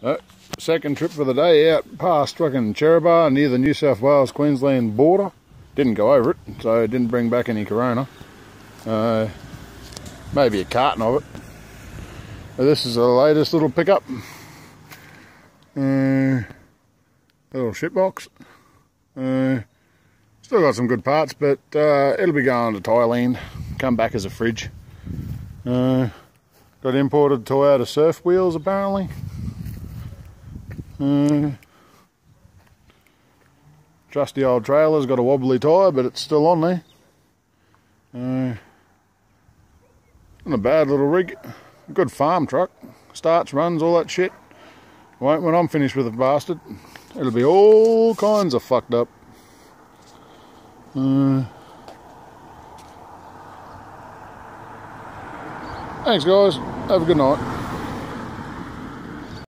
Uh, second trip for the day out past fucking Cherraba near the New South Wales Queensland border. Didn't go over it, so didn't bring back any Corona. Uh, maybe a carton of it. But this is the latest little pickup. Uh, little shitbox. Uh, still got some good parts, but uh, it'll be going to Thailand. Come back as a fridge. Uh, got imported Toyota surf wheels apparently. Uh, trusty old trailer's got a wobbly tyre, but it's still on there. Uh, not a bad little rig. Good farm truck. Starts, runs, all that shit. Won't when I'm finished with the bastard. It'll be all kinds of fucked up. Uh, thanks, guys. Have a good night.